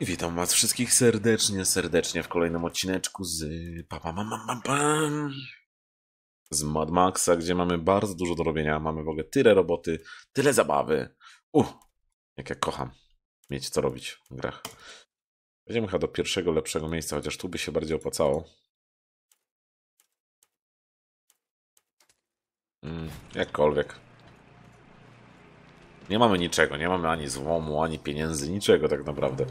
Witam was wszystkich serdecznie, serdecznie w kolejnym odcineczku z pa, pa, pa, pa, pa, pa. z Mad Maxa, gdzie mamy bardzo dużo do robienia. Mamy w ogóle tyle roboty, tyle zabawy. Uh, jak ja kocham mieć co robić w grach. Będziemy chyba do pierwszego, lepszego miejsca, chociaż tu by się bardziej opłacało. Mm, jakkolwiek. Nie mamy niczego, nie mamy ani złomu, ani pieniędzy, niczego tak naprawdę.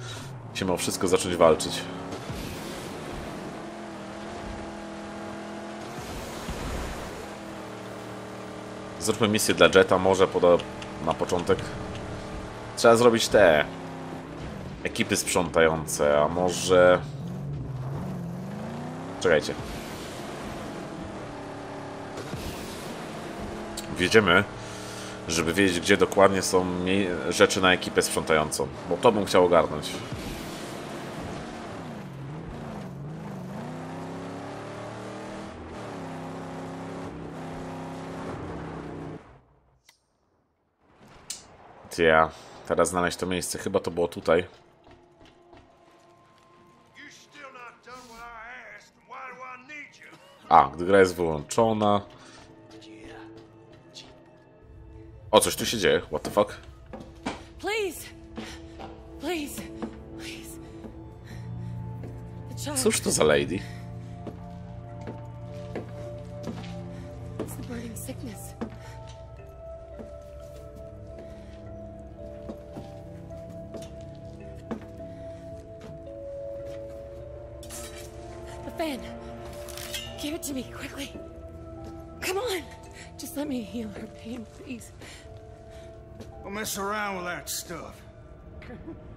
Musimy o wszystko zacząć walczyć. Zróbmy misję dla Jetta, może poda na początek. Trzeba zrobić te ekipy sprzątające, a może... Czekajcie. Wjedziemy, żeby wiedzieć, gdzie dokładnie są rzeczy na ekipę sprzątającą, bo to bym chciał ogarnąć. Ja, teraz znaleźć to miejsce. Chyba to było tutaj. A, gdy gra jest wyłączona. O, coś tu się dzieje. What the fuck? Cóż to za lady?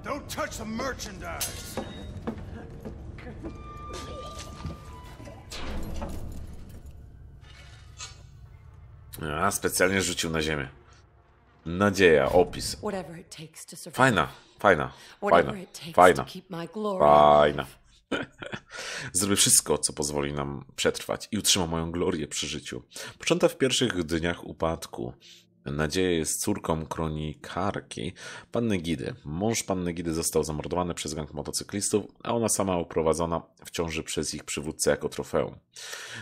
Don't touch the merchandise. A, specjalnie rzucił na ziemię. Nadzieja, opis. Fajna, fajna, fajna, fajna, fajna. Zrobię wszystko, co pozwoli nam przetrwać i utrzyma moją glorię przy życiu. Poczęta w pierwszych dniach upadku. Nadzieja jest córką kronikarki panny Gidy. Mąż panny Gidy został zamordowany przez gang motocyklistów, a ona sama uprowadzona w ciąży przez ich przywódcę jako trofeum.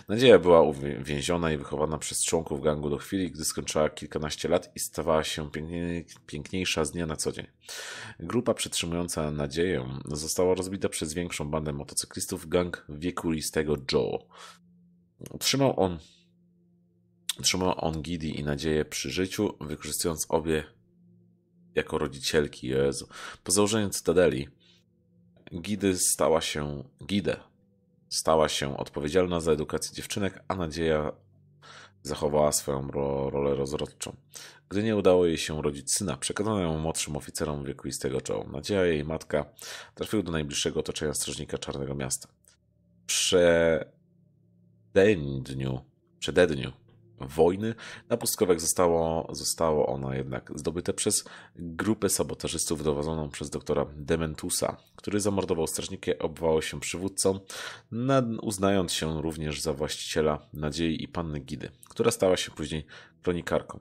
Nadzieja była uwięziona i wychowana przez członków gangu do chwili, gdy skończyła kilkanaście lat i stawała się pięknie, piękniejsza z dnia na co dzień. Grupa przetrzymująca nadzieję została rozbita przez większą bandę motocyklistów, gang wiekuistego Joe. Trzymał on Trzymał on Gidi i nadzieję przy życiu, wykorzystując obie jako rodzicielki Jezu. Po założeniu Cytadeli Gidy stała się Gidę. Stała się odpowiedzialna za edukację dziewczynek, a nadzieja zachowała swoją ro rolę rozrodczą. Gdy nie udało jej się rodzić syna, przekazano ją młodszym oficerom wiekuistego Joe. Nadzieja jej matka trafiły do najbliższego otoczenia strażnika Czarnego Miasta. Przededniu, przededniu wojny na pustkowek zostało, zostało ono jednak zdobyte przez grupę sabotażystów dowodzoną przez doktora Dementusa, który zamordował strażnikę obwało się przywódcą, uznając się również za właściciela Nadziei i Panny Gidy, która stała się później kronikarką.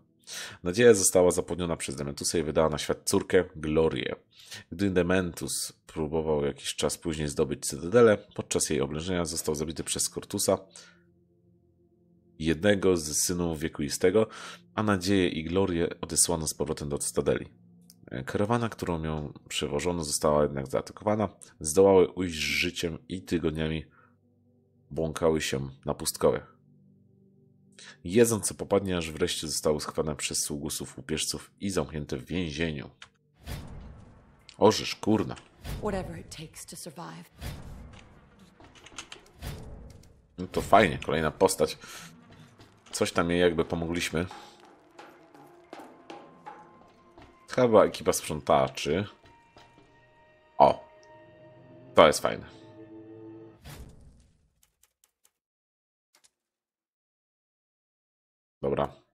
Nadzieja została zapłodniona przez Dementusa i wydała na świat córkę Glorię. Gdy Dementus próbował jakiś czas później zdobyć Cytadelę, podczas jej oblężenia został zabity przez Skortusa, jednego z synów wiekuistego, a nadzieję i glorię odesłano z powrotem do Cytadeli. Karawana, którą ją przewożono, została jednak zaatakowana. Zdołały ujść życiem i tygodniami błąkały się na pustkowiach. Jedząc co popadnie, aż wreszcie zostały schwane przez sługusów łupieżców i zamknięte w więzieniu. Ożysz, kurna. No to fajnie, kolejna postać. Coś tam jej jakby pomogliśmy. Chyba ekipa sprzątaczy. O! To jest fajne. Dobra.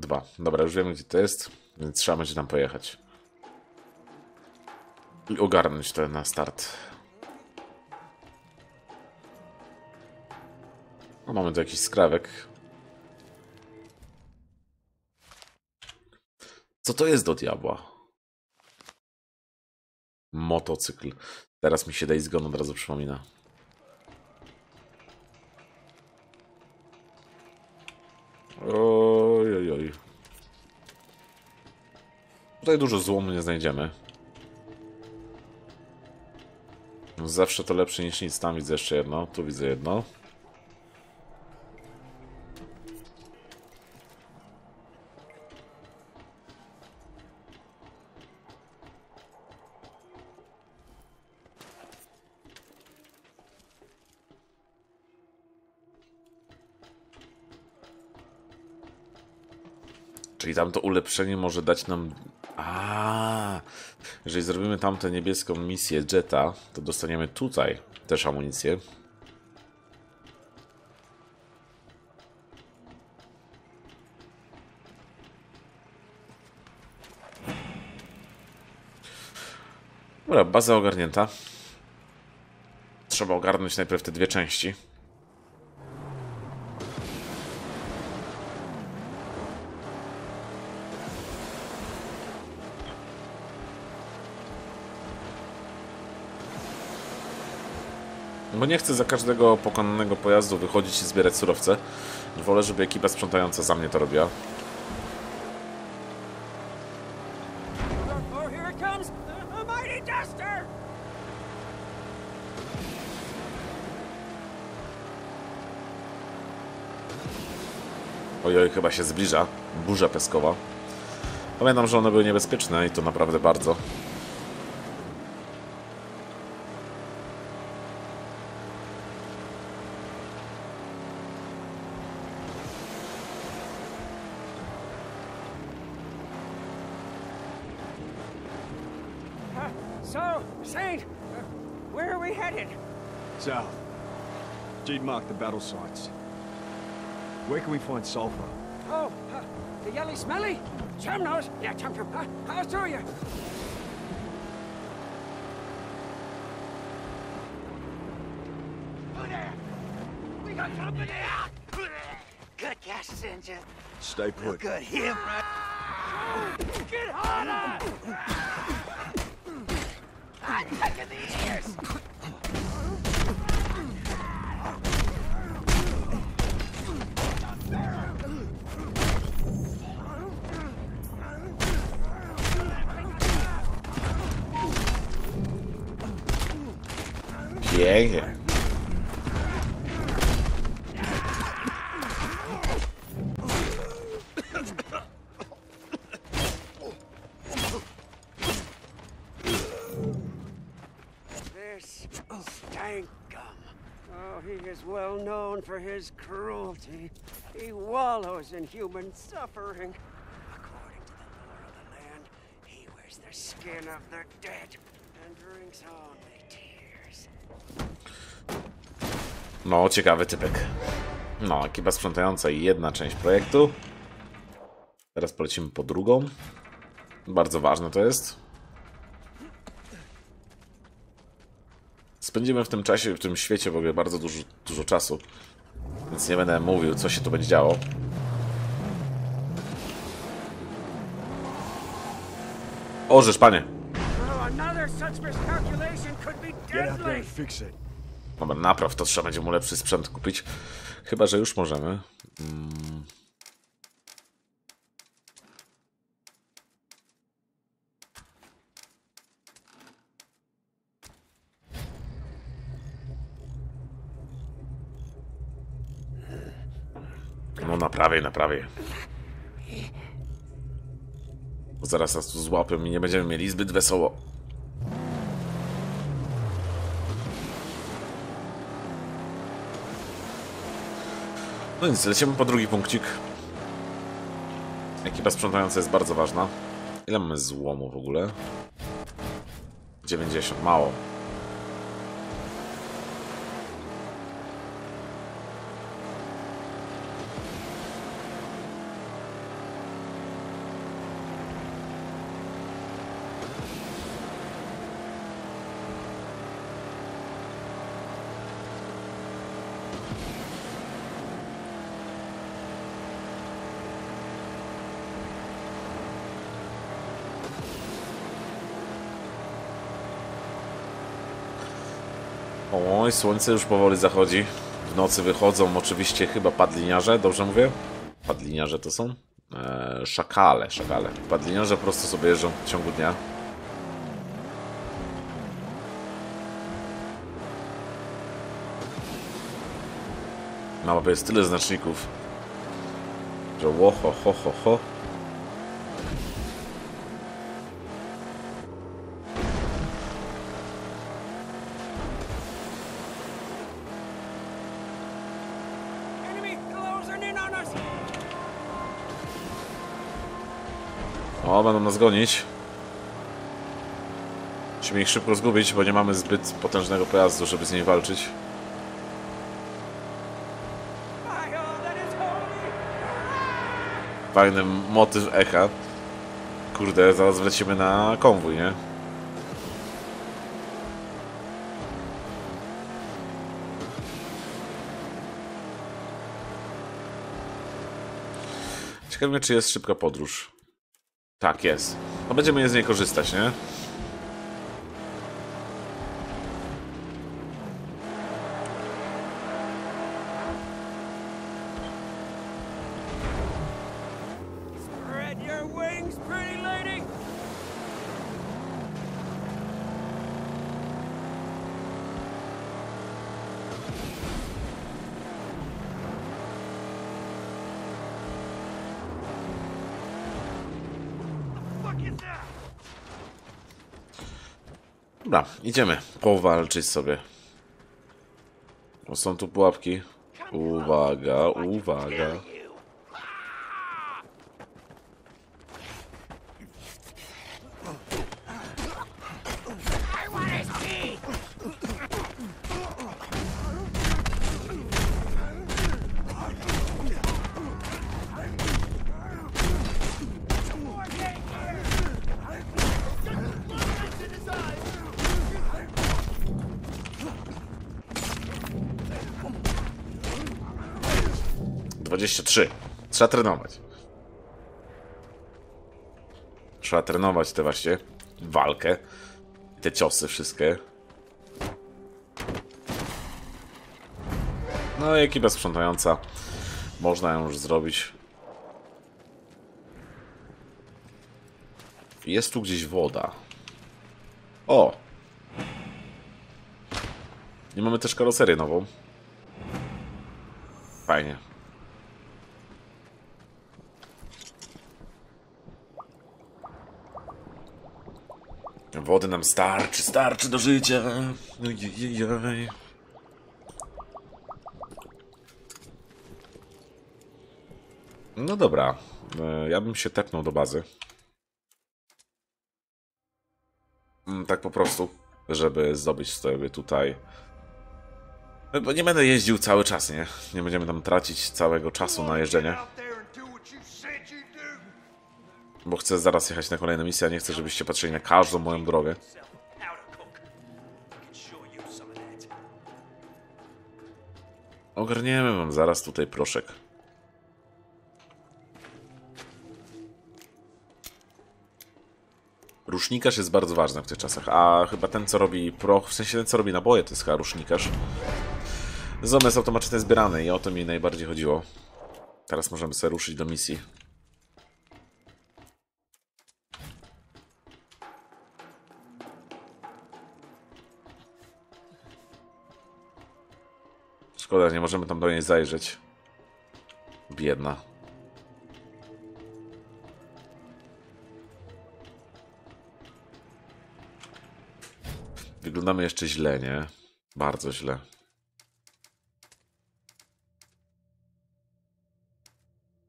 Dwa. Dobra, już wiemy gdzie to jest, więc trzeba będzie tam pojechać. I ogarnąć to na start. No, mamy tu jakiś skrawek. Co to jest do diabła? Motocykl. Teraz mi się Days Gone od razu przypomina. Tutaj dużo złomu nie znajdziemy. Zawsze to lepsze niż nic. Tam widzę jeszcze jedno, tu widzę jedno. Czyli tamto ulepszenie może dać nam... A, jeżeli zrobimy tamtę niebieską misję Jetta, to dostaniemy tutaj też amunicję. Dobra, baza ogarnięta. Trzeba ogarnąć najpierw te dwie części. Bo nie chcę za każdego pokonanego pojazdu wychodzić i zbierać surowce. Wolę, żeby ekipa sprzątająca za mnie to robiła. Oh! Ojoj, chyba się zbliża. Burza piaskowa. Pamiętam, że one były niebezpieczne i to naprawdę bardzo. Battle sites. Where can we find sulfur? Oh, uh, the yelly smelly? Chum knows. Yeah, chum chum. Uh, how's through you? We got company! Good gas engine. Stay put. Good him right. Get harder! I'm taking the ears! Pięknie. Oh, he is well known for his cruelty. He wallows in human suffering. According to the lore of the land, he wears the skin of the dead and drinks only tears. No, ciekawy typek. No, ekipa sprzątająca i jedna część projektu. Teraz polecimy po drugą. Bardzo ważne to jest. Spędzimy w tym czasie, w tym świecie w ogóle bardzo dużo, dużo czasu. Więc nie będę mówił, co się tu będzie działo. Orzesz, panie. Oh. Dobra, napraw, to trzeba będzie mu lepszy sprzęt kupić. Chyba, że już możemy. Mm. No naprawię, naprawię. Bo zaraz nas tu złapią i nie będziemy mieli zbyt wesoło. No nic, lecimy po drugi punkcik. Ekipa sprzątająca jest bardzo ważna. Ile mamy złomu w ogóle? 90, mało. Oj, słońce już powoli zachodzi. W nocy wychodzą oczywiście chyba padliniarze, dobrze mówię? Padliniarze to są? Eee, szakale, szakale. Padliniarze po prostu sobie jeżdżą w ciągu dnia. Na mapie jest tyle znaczników, że ło, ho, ho, ho, O, będą nas gonić. Musimy ich szybko zgubić, bo nie mamy zbyt potężnego pojazdu, żeby z nimi walczyć. Fajny motyw echa. Kurde, zaraz wlecimy na konwój, nie? Ciekawe czy jest szybka podróż. Tak, jest. No będziemy z niej korzystać, nie? Dobra, idziemy powalczyć sobie. O, są tu pułapki. Uwaga, uwaga. Dwadzieścia trzy. Trzeba trenować. Trzeba trenować tę właśnie walkę. Te ciosy wszystkie. No i ekipa sprzątająca. Można ją już zrobić. Jest tu gdzieś woda. O! I mamy też karoserię nową. Fajnie. Wody nam starczy, starczy do życia. Ojejej. No dobra, e, ja bym się tepnął do bazy. Mm, Tak po prostu, żeby zdobyć sobie tutaj. E, Bo nie będę jeździł cały czas, nie? Nie będziemy tam tracić całego czasu na jeżdżenie. Bo chcę zaraz jechać na kolejną misję, a nie chcę, żebyście patrzyli na każdą moją drogę. Ogarniemy wam zaraz tutaj proszek. Rusznikarz jest bardzo ważny w tych czasach, a chyba ten co robi proch, w sensie ten co robi naboje to jest chyba rusznikarz. Zom jest automatycznie zbierany i o to mi najbardziej chodziło. Teraz możemy sobie ruszyć do misji. Szkoda, nie możemy tam do niej zajrzeć. Biedna. Wyglądamy jeszcze źle, nie? Bardzo źle.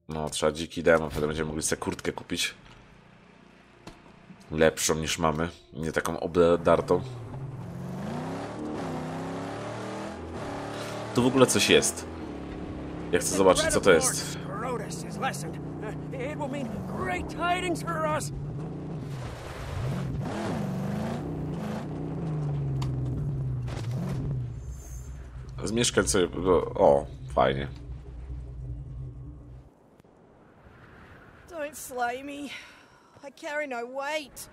No, trzeba dziki demo, wtedy będziemy mogli sobie kurtkę kupić. Lepszą niż mamy. Nie taką obdartą. Tu w ogóle coś jest. Ja chcę zobaczyć, co to jest. Uh. Zmieszkać sobie... O, fajnie. Don't slay me. I carry no weight.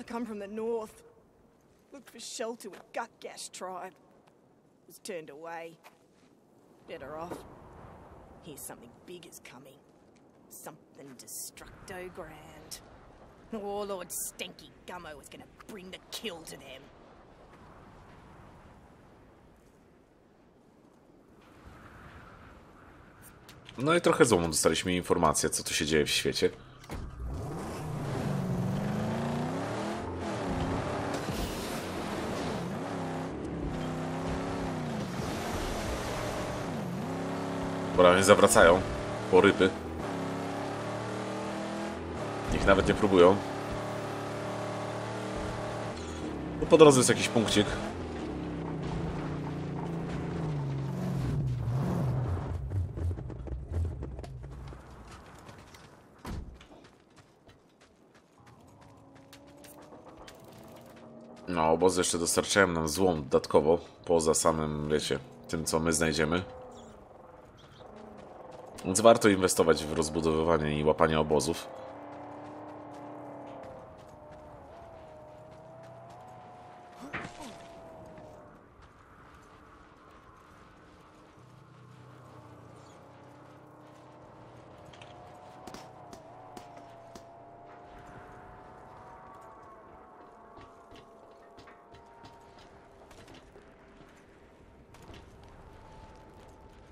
I come from the north. Look for shelter with Gut Gash tribe. Was turned away. Better off. Here's something big is coming. Something destructo grand. Warlord Stanky Gummo is gonna bring the kill to them. No i trochę złomu dostaliśmy informację, co tu się dzieje w świecie. Dobra, zawracają po ryby. Niech nawet nie próbują. No po drodze jest jakiś punkcik. No, obozy jeszcze dostarczają nam złom dodatkowo, poza samym, wiecie, tym co my znajdziemy. Więc warto inwestować w rozbudowywanie i łapanie obozów.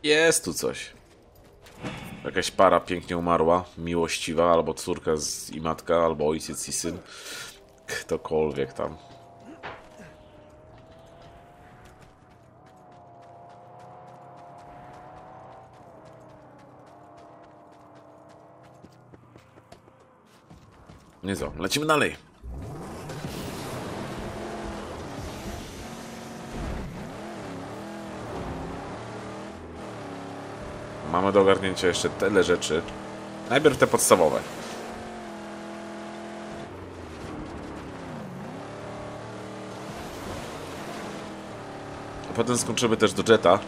Jest tu coś. Jakaś para pięknie umarła, miłościwa, albo córka z, i matka, albo ojciec i syn. Ktokolwiek tam. Nie co, lecimy dalej. Mamy do ogarnięcia jeszcze tyle rzeczy. Najpierw te podstawowe. A potem skończymy też do Jetta,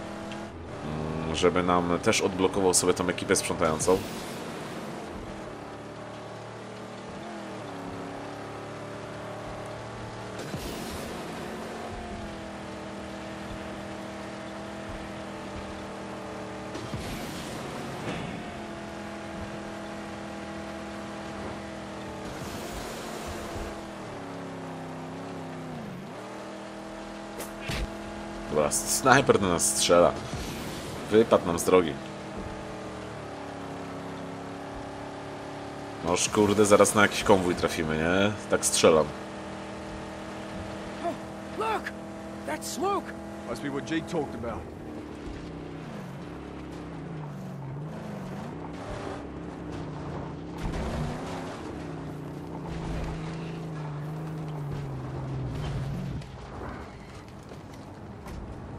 mm, żeby nam też odblokował sobie tą ekipę sprzątającą. Snajper do nas strzela. Wypadł nam z drogi. Noż kurde, zaraz na jakiś konwój trafimy, nie? Tak strzelam. Look! That smoke! Must be what Jake talked about.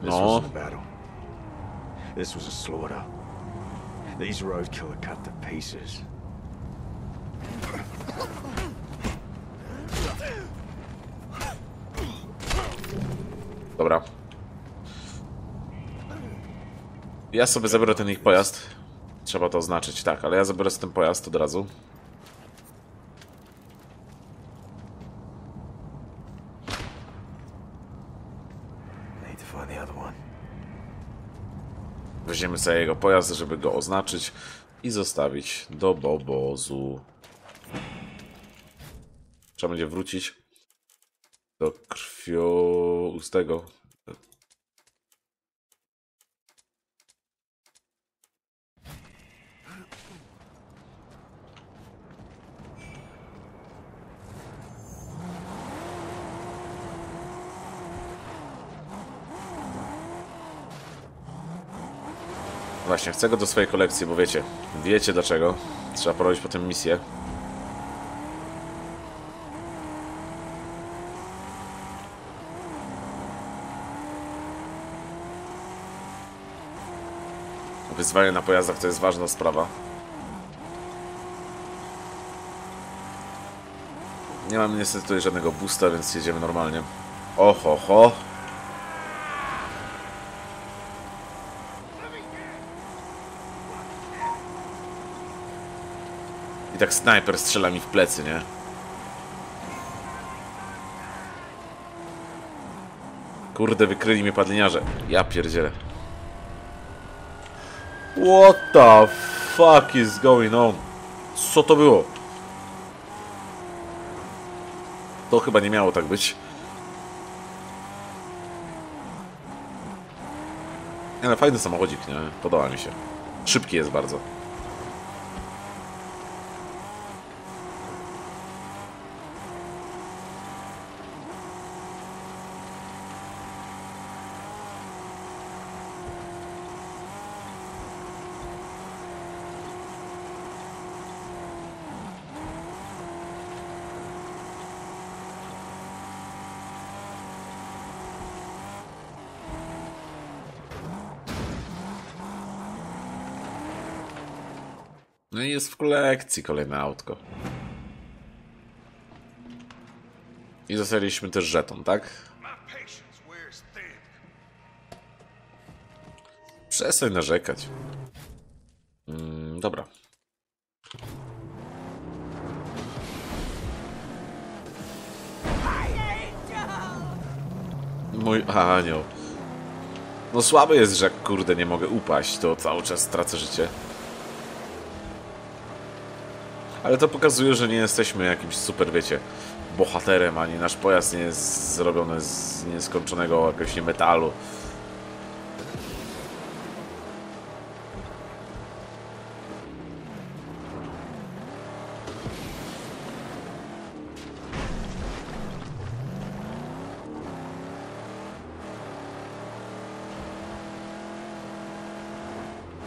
This No. wasn't a battle. This was a slaughter. These roadkill are cut to pieces. Dobra. Ja sobie zabiorę ten ich pojazd. Trzeba to oznaczyć, tak, ale ja zabiorę sobie ten pojazd od razu. Need to find the other one. Weźmiemy sobie jego pojazd, żeby go oznaczyć i zostawić do obozu. Trzeba będzie wrócić do krwioustego. Właśnie, chcę go do swojej kolekcji, bo wiecie, wiecie dlaczego. Trzeba porobić potem misję. Wyzwanie na pojazdach to jest ważna sprawa. Nie mam niestety tutaj żadnego boosta, więc jedziemy normalnie. Oho, ho. Tak snajper strzela mi w plecy, nie? Kurde, wykryli mnie padliniarze. Ja pierdzielę. What the fuck is going on? Co to było? To chyba nie miało tak być. Ale fajny samochodzik, nie? Podoba mi się. Szybki jest bardzo. No i jest w kolekcji kolejne autko. I dostaliśmy też żeton, tak? Przestań narzekać. Mm, dobra. Mój anioł. No słaby jest, że kurde nie mogę upaść, to cały czas tracę życie. Ale to pokazuje, że nie jesteśmy jakimś super, wiecie, bohaterem, ani nasz pojazd nie jest zrobiony z nieskończonego jakiegoś nie metalu.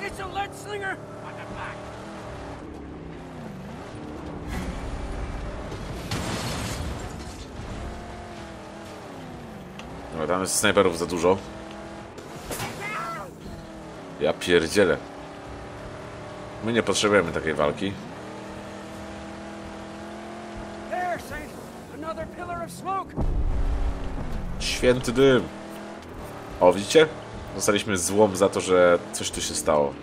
It's a lead slinger! No, tam jest snajperów za dużo. Ja pierdzielę. My nie potrzebujemy takiej walki. Święty dym. O, widzicie? Dostaliśmy złom za to, że coś tu się stało.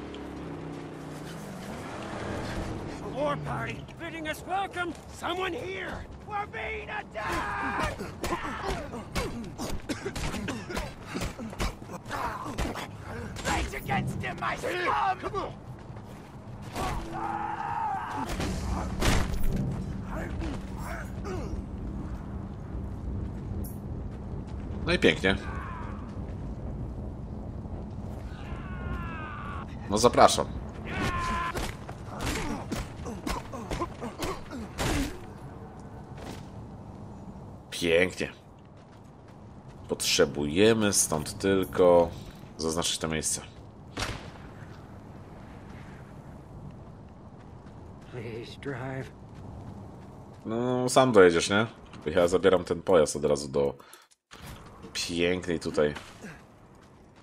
War party bidding us welcome! Someone here! We're being attacked! Him, my scum! No i pięknie. No zapraszam. Pięknie. Potrzebujemy stąd tylko zaznaczyć to miejsce. No, sam dojedziesz, nie? Ja zabieram ten pojazd od razu do pięknej tutaj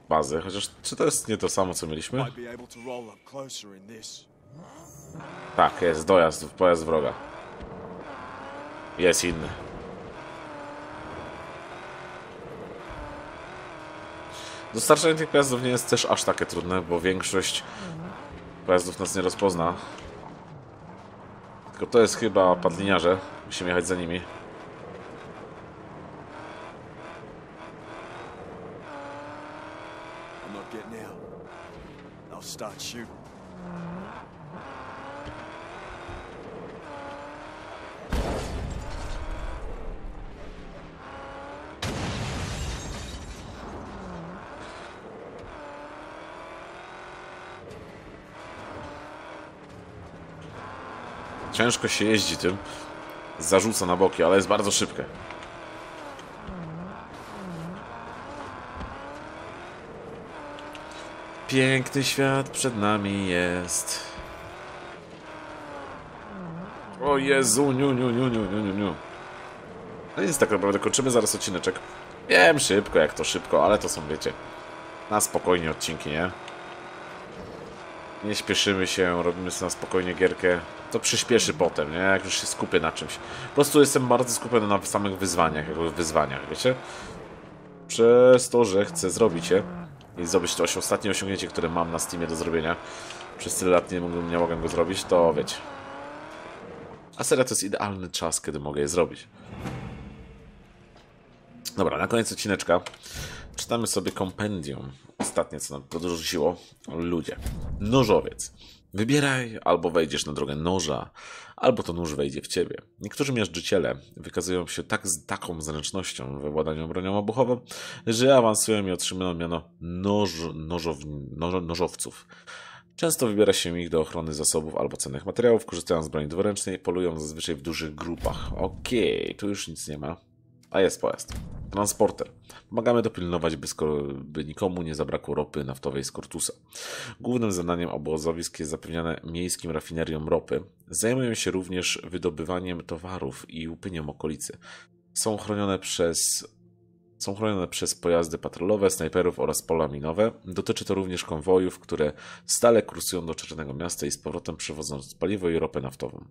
bazy. Chociaż, czy to jest nie to samo, co mieliśmy? Tak, jest dojazd, pojazd wroga. Jest inny. Dostarczanie tych pojazdów nie jest też aż takie trudne, bo większość pojazdów nas nie rozpozna. Tylko to jest chyba padliniarze. Musimy jechać za nimi. Ciężko się jeździ tym. Zarzuca na boki, ale jest bardzo szybkie. Piękny świat przed nami jest. O Jezu, niu, niu, niu, niu, niu, niu, niu. No nic, tak naprawdę kończymy zaraz odcineczek. Wiem, szybko, jak to szybko, ale to są, wiecie, na spokojnie odcinki, nie? Nie śpieszymy się, robimy sobie na spokojnie gierkę. To przyspieszy potem, nie? Jak już się skupię na czymś. Po prostu jestem bardzo skupiony na samych wyzwaniach, jakby wyzwaniach, wiecie? Przez to, że chcę zrobić je i zdobyć to ostatnie osiągnięcie, które mam na Steamie do zrobienia. Przez tyle lat nie, mogłem- nie go zrobić, to wiecie. A seria to jest idealny czas, kiedy mogę je zrobić. Dobra, na koniec odcineczka czytamy sobie kompendium. Ostatnie, co nam podrzuciło. Ludzie. Nożowiec. Wybieraj, albo wejdziesz na drogę noża, albo to nóż wejdzie w ciebie. Niektórzy miażdżyciele wykazują się tak z taką zręcznością we władaniu bronią obuchową, że awansują i otrzymują miano noż, nożow, noż, nożowców. Często wybiera się ich do ochrony zasobów albo cennych materiałów, korzystają z broni dwuręcznej, polują zazwyczaj w dużych grupach. Okej, tu już nic nie ma. A jest pojazd. Transporter. Pomagamy dopilnować, by, by nikomu nie zabrakło ropy naftowej z Kortusa. Głównym zadaniem obozowisk jest zapewniane miejskim rafineriom ropy. Zajmują się również wydobywaniem towarów i łupyniem okolicy. Są chronione przez są chronione przez pojazdy patrolowe, snajperów oraz pola minowe. Dotyczy to również konwojów, które stale kursują do Czarnego Miasta i z powrotem przewozą paliwo i ropę naftową.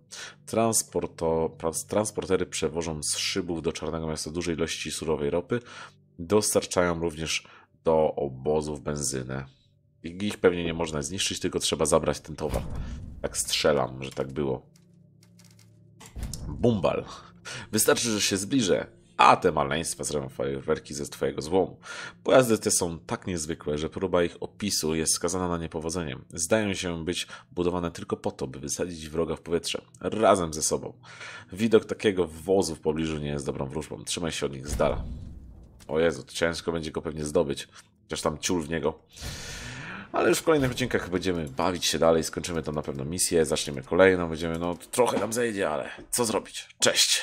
Transportery przewożą z szybów do Czarnego Miasta duże ilości surowej ropy. Dostarczają również do obozów benzynę. Ich pewnie nie można zniszczyć, tylko trzeba zabrać ten towar. Tak strzelam, że tak było. Bumbal. Wystarczy, że się zbliżę, a te maleństwa zrobią fajerwerki ze twojego złomu. Pojazdy te są tak niezwykłe, że próba ich opisu jest skazana na niepowodzenie. Zdają się być budowane tylko po to, by wysadzić wroga w powietrze, razem ze sobą. Widok takiego wozu w pobliżu nie jest dobrą wróżbą. Trzymaj się od nich z dala. O Jezu, ciężko będzie go pewnie zdobyć. Chociaż tam ciul w niego. Ale już w kolejnych odcinkach będziemy bawić się dalej, skończymy tam na pewno misję, zaczniemy kolejną, będziemy, no trochę nam zejdzie, ale co zrobić? Cześć!